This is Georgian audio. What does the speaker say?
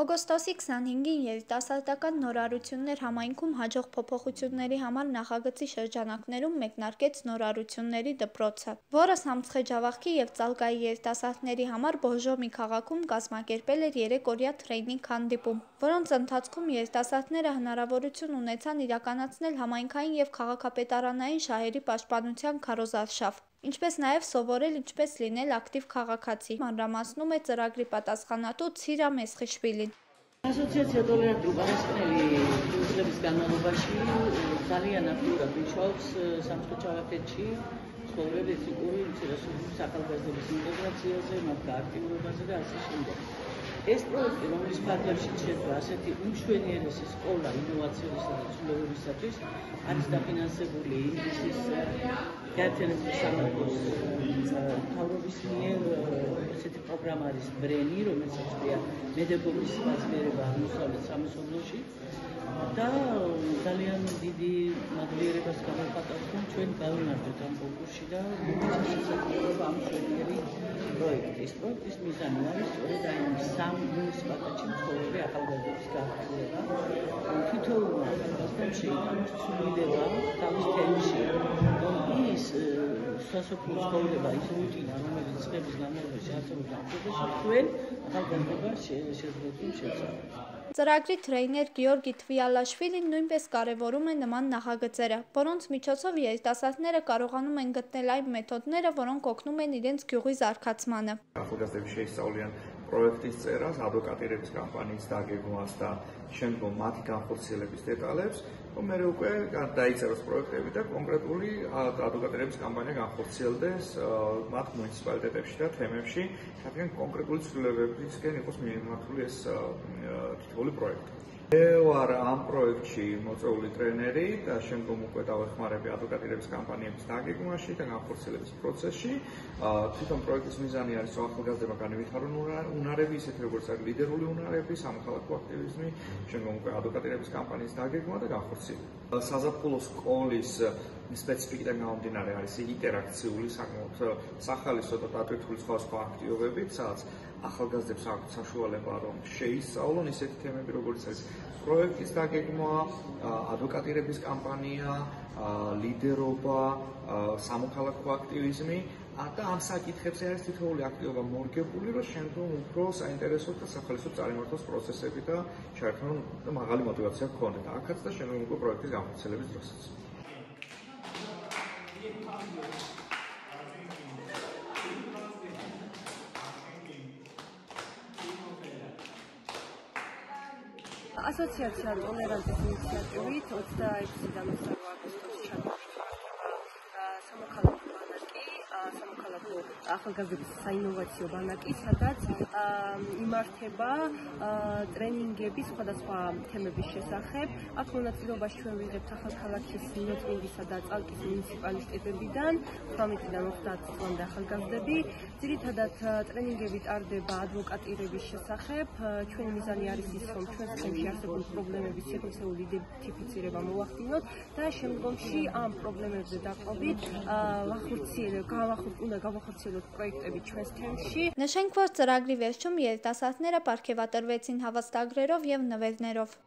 Օգոստոսի 25-ին երիտասարդական նորարություններ համայնքում հաջող փոփոխությունների համար նախագծի շրջանակներում մեկնարկեց նորարությունների դպրոցը, որը Սամցխե-Ջավախքի եւ Ծալգայի երիտասարդների համար Բոժոմի քաղաքում կազմակերպել էր 3-օրյա թրեյնինգ հանդիպում, որոնց ընթացքում երիտասարդները հնարավորություն ունեցան իրականացնել համայնքային եւ քաղաքապետարանային շահերի պաշտպանության քարոզարշավ ինչպես նաև սովորել ինչպես լինել ակտիվ քաղաքացի, մանրամասնում է ծրագրի պատասխանատու Ցիրա Մեսխիշվիլին։ ასოციაცია ტოლერანტული უკანასკნელი ფილმების განმავლობაში ძალიან აქტიურად მუშაობს სამცხე-ჯავახეთში ცხოვრების იკური ინტერესების ახალგაზრდების ინტეგრაციაზე, მათ გააქტიურებაზე და ასე შემდეგ. ეს პროექტი, რომლის ფარგლებში შედგა ასეთი უმშვენიერესი სკოლა ინოვაციისა და ცვლილებებისათვის, არის დაფინანსებული ინგლისის გაერთიანებული სამეფოს თავრობის მიერ ესეთი პროგრამა არის ბრენი, რომელიც აწვია მედეგობის ბაზირება აღმოსავლეთ სამეზობლოში. და ძალიან დიდი მადლიერებას გამოვხატავთ ჩვენ გავიმართეთ ამ კონკურსში და შედეგი პროექტის პროექტის მიზანი არის სწორედ აი ამ სამ მუნიციპალიტეტში მცხოვრები ახალგაზრდების გაფრთხილება თითოეულ ახალგაზრდამ შეიტანოს ცვლილება თავის თემში. ის სასოფლო ცხოვრება ის რუტინა რომელიც წლების განმავლობაში არსებობდა ამ ჩვენ ახალგაზრდობა შეძლებს შეცვალოს Ծրագրի տրեյներ Գյորգի Թվիալաշվիլին նույնպես կարևորում է նման նախագծերը, որոնց միջոցով երիտասարդները կարողանում են գտնել այն մեթոդները, որոնք օգնում են իրենց գյուղի զարգացմանը։ Ախուրյաս Սեվիշեյ Սաուլյան პროექტის წერას, ადვოკატირების კამპანიის დაგეგმვას და შემდგომ მათი განხორციელების დეტალებს, რომ მე უკვე დაიწეროს პროექტები და კონკრეტული ადვოკატირების კამპანია განხორციელდეს მათ მუნიციპალიტეტებში და თემებში, რადგან კონკრეტული ცვლილებებისკენ იყოს მიმართული ეს თითოეული პროექტი. მე ვარ ამ პროექტში მოწვეული ტრენერი და შემდგომ უკვე დავეხმარები ადვოკატირების კამპანიების დაგეგმვაში და განხორციელების პროცესში. თვითონ პროექტის მიზანი არის რომ ახალგაზრდებმა განევითარონ უნარები, ისეთი როგორც არის ლიდერული უნარები, სამოქალაქო აქტივიზმი, შემდგომ უკვე ადვოკატირების კამპანიის დაგეგმვა და განხორციელება. საზაფხულო სკოლის სპეციფიკიდან გამომდინარე არის ინტერაქციული საკმაოდ სახალისო და დატვირთული სხვადასხვა აქტივობებით, სადაც ახალგაზრდებს აქვს საშუალება რომ შეისწავლონ ისეთი თემები როგორც არის პროექტის დაგეგმვა, ადვოკატირების კამპანია, ლიდერობა, სამოქალაქო აქტივიზმი და ამ საკითხებზე არის თითოეული აქტივობა მორგებული, რომ შემდგომ უფრო საინტერესო და სახალისო წარმართოს პროცესები და შეერთონ და მაღალი мотиваცია გქონდეთ. აქაც და შემდგომ უკვე პროექტის განხორციელების დროსაც. Thank you. ასოციაცია ტოლერანტის ინიციატივით 26-დან 28 აგვისტოში ჩატარდება სამოქალაქო სამოქალაქო ახალგაზრდების საინოვაციო ბანაკი, სადაც იმართება ტრენინგები სხვადასხვა თემების შესახებ. აქ მონაწილეობას ჩვენ ვიღებთ ახალქალაქის ნიოწმინდისა და წალკის მუნიციპალიტეტებიდან, 18-დან 30 წლამდე ახალგაზრდები. ძირითადად ტრენინგები ტარდება ადვოკატირების შესახებ. ჩვენი მიზანი არის ის, რომ ჩვენს თემში არსებული პრობლემების სიხმსეული იდენტიფიცირება მოვახდინოთ და შემდგომში ამ პრობლემებზე დაყობით ვახორციელებთ უნდა გავახორციელოთ პროექტები проектами չմեսքենշի։ Նշենք, որ ծրագրի վերջում երիտասարդները ապարգևատրվեցին հավաստագրերով եւ նվերներով։